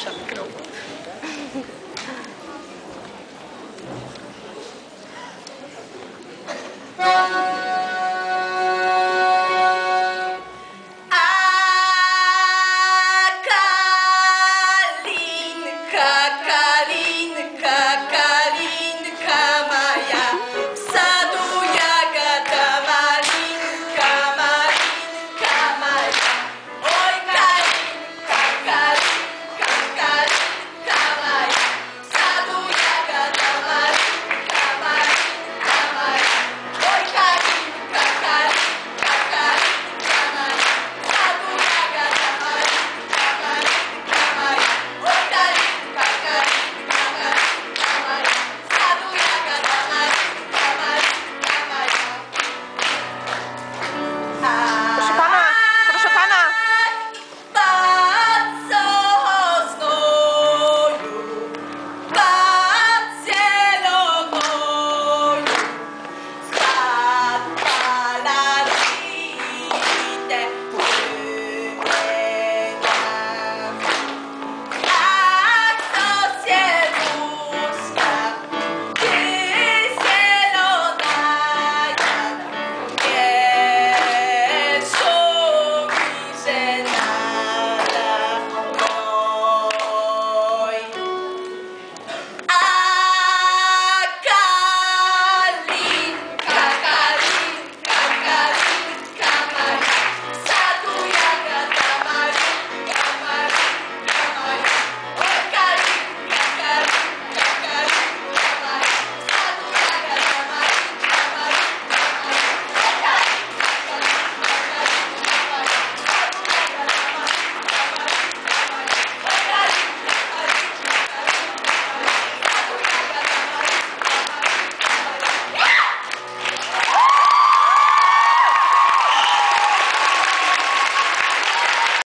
something.